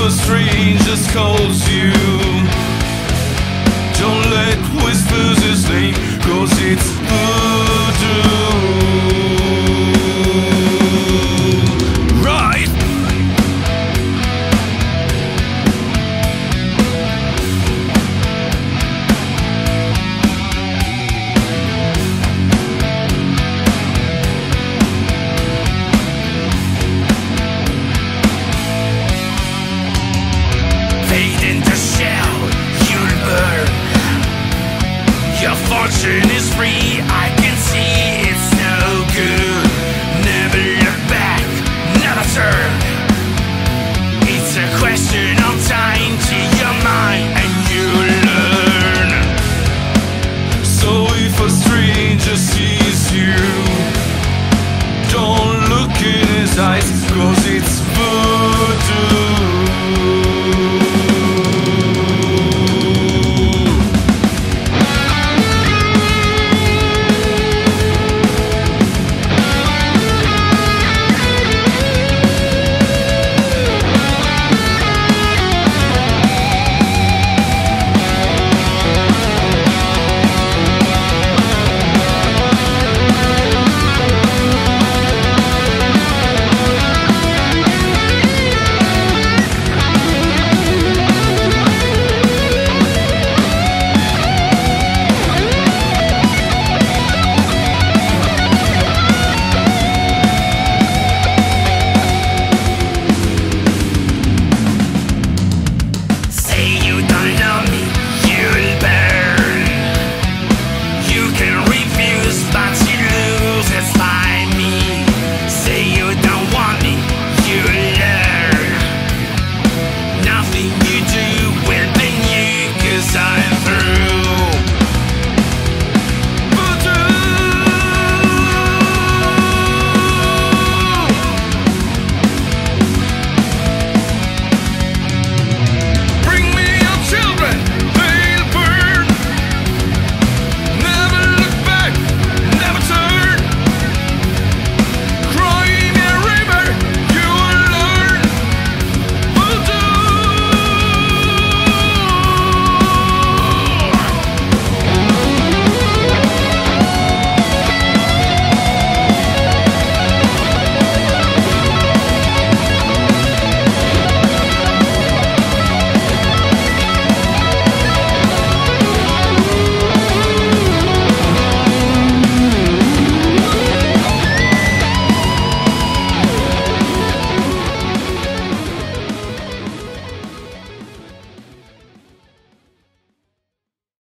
if a stranger calls you. Don't let whispers his name Cause it's tight, cause it's full.